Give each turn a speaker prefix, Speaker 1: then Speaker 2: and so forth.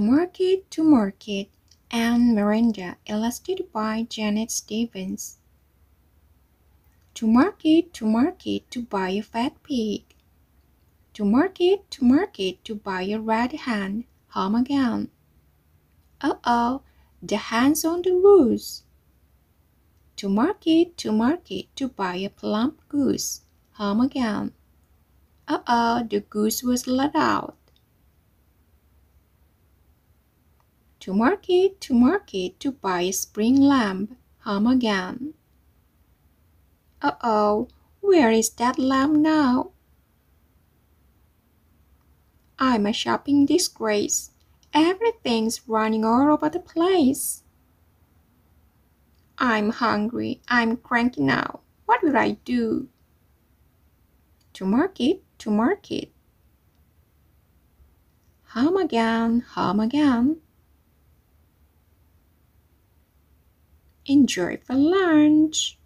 Speaker 1: market, to market. Anne Miranda, illustrated by Janet Stevens. To market, to market, to buy a fat pig. To market, to market, to buy a red hen. Home again. Uh oh, the hen's on the loose. To market, to market, to buy a plump goose. Home again. Uh oh, the goose was let out. To market, to market, to buy a spring lamb. Home again. Uh oh, where is that lamb now? I'm a shopping disgrace. Everything's running all over the place. I'm hungry. I'm cranky now. What will I do? To market, to market. Home again, home again. Enjoy for lunch.